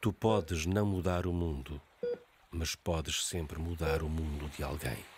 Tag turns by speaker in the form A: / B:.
A: Tu podes não mudar o mundo, mas podes sempre mudar o mundo de alguém.